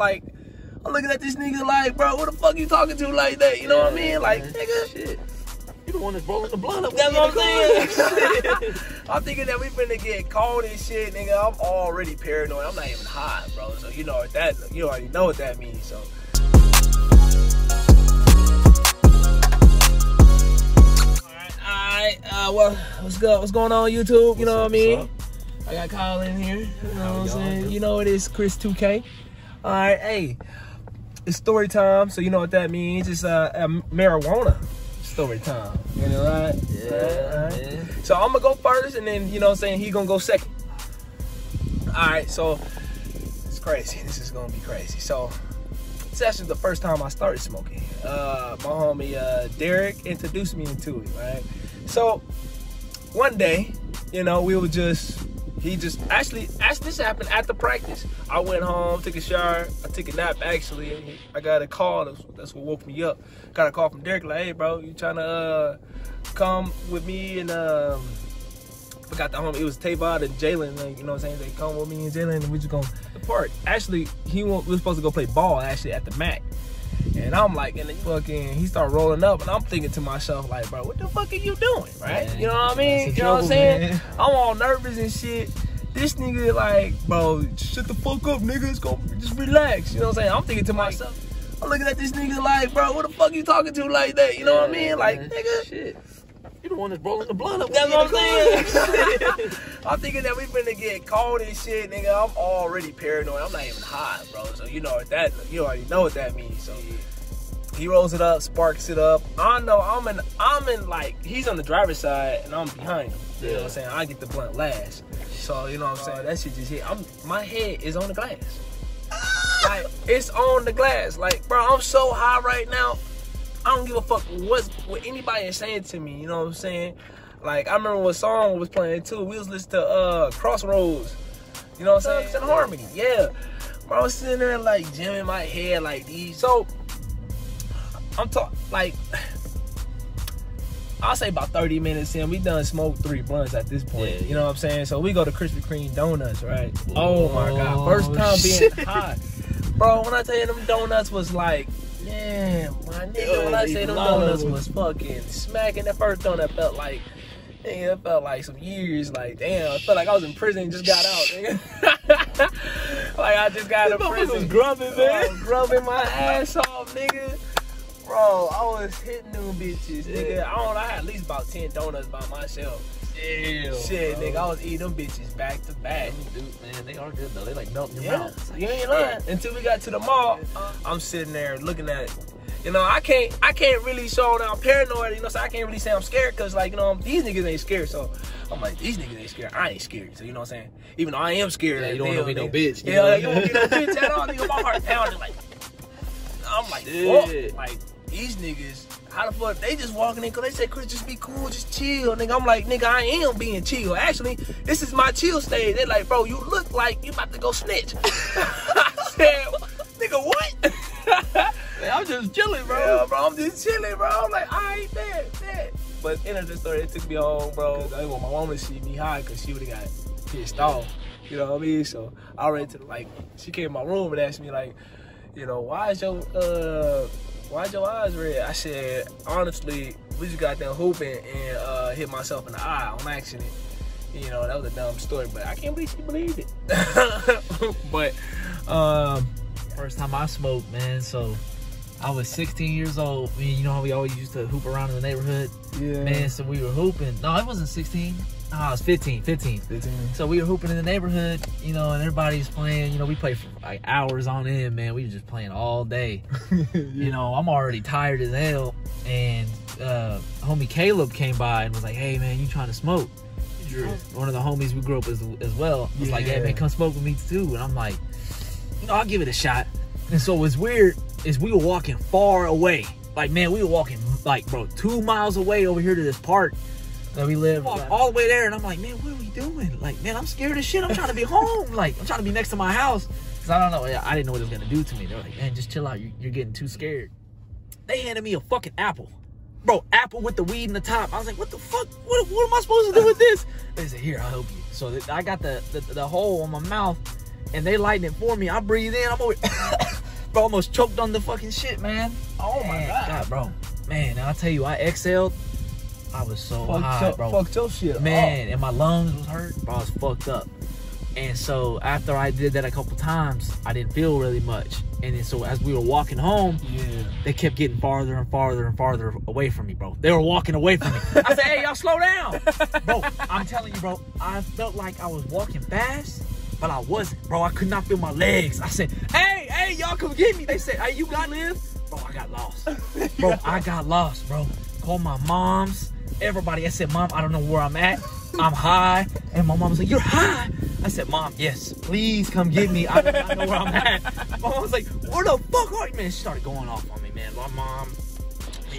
Like, I'm looking at this nigga like, bro, what the fuck you talking to like that? You know what I mean? Like, nigga. Shit. You the one that's rolling the blunt up. That's what I'm saying. I'm thinking that we finna get called and shit, nigga. I'm already paranoid. I'm not even high, bro. So you know what that you already know what that means. So Alright, uh well what's good? What's going on YouTube? You know what I mean? I got Kyle in here. You know what I'm saying? You know it is Chris 2K. Alright, hey. It's story time, so you know what that means. It's uh, uh marijuana story time. You know right? Yeah, yeah. So I'm gonna go first, and then you know what I'm saying he gonna go second. All right, so it's crazy. This is gonna be crazy. So it's actually the first time I started smoking. Uh, my homie uh, Derek introduced me into it. Right. So one day, you know, we were just he just actually actually this happened at the practice. I went home, took a shower, I took a nap actually, and I got a call. That's, that's what woke me up. Got a call from Derek like, "Hey, bro, you trying to uh, come with me and um." Forgot the homie. It was Tavon and Jalen. Like, you know what I'm saying? They come with me and Jalen, and we just going to the park. Actually, he went, we were supposed to go play ball actually at the Mac. And I'm like, and fucking, he started rolling up, and I'm thinking to myself, like, bro, what the fuck are you doing, right? Man, you know what I mean? You a know what I'm saying? man. I'm all nervous and shit. This nigga, like, bro, shut the fuck up, nigga. It's gonna just relax. You know what I'm saying? I'm thinking to myself, I'm looking at this nigga like, bro, what the fuck you talking to like that? You know what I mean? Like, nigga. Shit. You the one that's rolling the blunt up. with That's me what I'm saying. I'm thinking that we finna get called and shit, nigga. I'm already paranoid. I'm not even high, bro. So you know what that you already know what that means. So he rolls it up, sparks it up. I know I'm in I'm in like he's on the driver's side and I'm behind him. You know what I'm saying? I get the blunt last. So you know what I'm saying? That shit just hit. I'm my head is on the glass. like it's on the glass. Like, bro, I'm so high right now. I don't give a fuck what's what anybody is saying to me. You know what I'm saying? Like I remember what song was playing too. We was listening to uh Crossroads. You know what I'm saying? It's in harmony. Yeah. Bro, I was sitting there like jamming my head like these. So I'm talking like I'll say about 30 minutes in. We done smoked three blunts at this point. Yeah, You know what I'm saying? So we go to Krispy Kreme donuts, right? Oh, my god. First Oh, time being shit. high. Bro, when I tell you them donuts was like, man, my nigga, when I say them donuts was fucking smacking. That first donut felt like, nigga, it felt like some years. Like, damn, I felt like I was in prison and just got out, nigga. like I just got out of Motherfucker was prison. grubbing, man. grubbing my ass off, nigga. Bro, I was hitting them bitches, nigga. I don't. I had at least about ten donuts by myself. Shit, bro. nigga, I was eating them bitches back to back. Dude, man, they are good though. They like melt in your Yeah, mouth. Like, you ain't lying. Until we got to the mall, I'm sitting there looking at it. You know, I can't, I can't really show that I'm paranoid. You know, so I can't really say I'm scared because, like, you know, these niggas ain't scared. So I'm like, these niggas ain't scared. I ain't scared. So you know what I'm saying? Even though I am scared. Yeah, you don't wanna damn, be no bitch, you Yeah, know? like, you don't be no bitch at all. Nigga, my heart pounding like. I'm like, Shit. fuck. Like these niggas. How the fuck they just walking in? Cause they said, Chris, just be cool, just chill, nigga. I'm like, nigga, I am being chill. Actually, this is my chill stage. They're like, bro, you look like you about to go snitch. I said, nigga, what? Man, I'm just chilling, bro. Yeah, bro, I'm just chilling, bro. I'm like, I ain't bad. But end of the story, it took me home, bro. I want my mom to see me high because she would have got pissed off. You know what I mean? So I ran to the, like, she came in my room and asked me, like, you know, why is your, uh, why is your eyes red? I said, honestly, we just got done hooping and uh, hit myself in the eye on accident. You know, that was a dumb story, but I can't believe she believed it. but, um, First time I smoked, man. So I was 16 years old. I mean, you know how we always used to hoop around in the neighborhood, yeah. man. So we were hooping. No, I wasn't 16. No, I was 15. 15. 15. So we were hooping in the neighborhood, you know, and everybody's playing. You know, we played for like hours on end, man. We were just playing all day. You know, I'm already tired as hell. And uh, homie Caleb came by and was like, "Hey, man, you trying to smoke?" Drew, one of the homies we grew up as, as well, was like, "Yeah, Yeah. man, come smoke with me too." And I'm like, "You know, I'll give it a shot." And so what's weird is we were walking far away. Like, man, we were walking like, bro, two miles away over here to this park that we live. Walk all the way there, and I'm like, man, what are we doing? Like, man, I'm scared as shit. I'm trying to be home. Like, I'm trying to be next to my house. Cause I don't know. I didn't know what it was gonna do to me. They're like, man, just chill out. You're, you're getting too scared. They handed me a fucking apple. Bro, apple with the weed in the top. I was like, what the fuck? What, what am I supposed to do with this? They said, here, I'll help you. So I got the, the the hole on my mouth, and they lighten it for me. I breathe in. I'm over. bro, almost choked on the fucking shit, man. Oh my Man, god. bro. Man, I'll tell you, I exhaled. I was so Fuck, high, your, bro. fuck your shit. Man, and my lungs was hurt, bro. I was fucked up. And so after I did that a couple times, I didn't feel really much. And then so as we were walking home. Yeah. they kept getting farther and farther and farther away from me, bro. They were walking away from me. I said, "Hey, y'all, slow down, bro." I'm telling you, bro. I felt like I was walking fast, but I wasn't, bro. I could not feel my legs. I said, "Hey, hey, y'all, come get me." They said, "Hey, you got live?" Bro, I got lost, bro. I got lost, bro. Called my mom's, everybody. I said, "Mom, I don't know where I'm at. I'm high," and my mom was like, "You're high." I said, Mom, yes, please come get me. I do not know where I'm at. My mom was like, Where the fuck are you? Man, she started going off on me, man. My mom,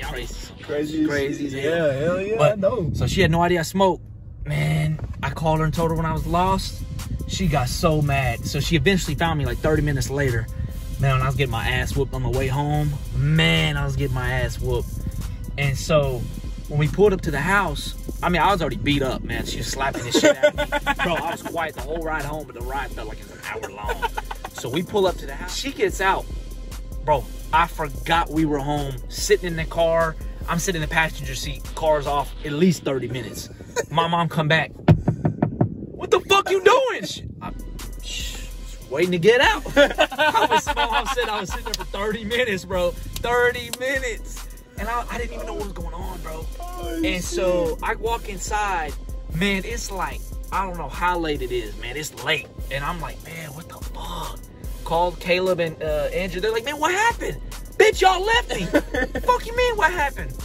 crazy. Crazy. Crazy shit. as hell. Yeah, hell yeah. I But- know. So she had no idea I smoked. Man, I called her and told her when I was lost. She got so mad. So she eventually found me like 30 minutes later. Man, I was getting my ass whooped on the way home, man, I was getting my ass whooped. And so when we pulled up to the house, I mean, I was already beat up, man. She was slapping this shit at me. Bro, I was quiet the whole ride home, but the ride felt like it was an hour long. So we pull up to the house. She gets out. Bro, I forgot we were home, sitting in the car. I'm sitting in the passenger seat, car's off at least 30 minutes. My mom come back. What the fuck you doing? I, waiting to get out. I was, my mom said I was sitting there for 30 minutes, bro. 30 minutes. And I, I didn't even know what was going on, bro. Oh, And so I walk inside, man, it's like, I don't know how late it is, man. It's late. And I'm like, man, what the fuck? Called Caleb and uh, Andrew. They're like, man, what happened? Bitch, y'all left me. fuck you mean, what happened?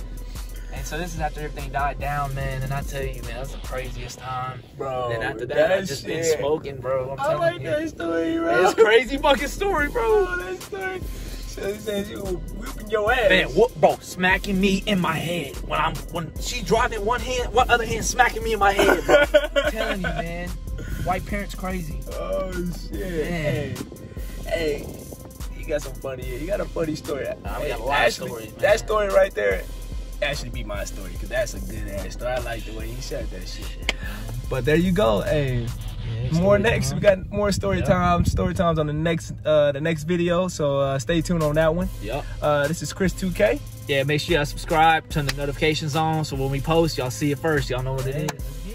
And so this is after everything died down, man. And I tell you, man, that's the craziest time. Bro, then after that, I just been smoking, bro. I'm I telling like you. that story, bro. It's crazy fucking story, bro. Oh, that story. So says you whipping your ass. Man, what, bro, smacking me in my head when I'm when she driving one hand, one other hand smacking me in my head. I'm telling you, man, white parents crazy. Oh shit. Man. Hey, hey, you got some funny. You got a funny story. I Hey, got a lot of stories, man. That story right there actually be my story because that's a good ass story. I like the way he said that shit. But there you go. Hey, more next. We got more story Yeah. times. Story times on the next uh the next video. So uh, stay tuned on that one. Yep. Uh, this is Chris 2K. Yeah, make sure y'all subscribe, turn the notifications on, so when we post, y'all see it first. Y'all know what it is.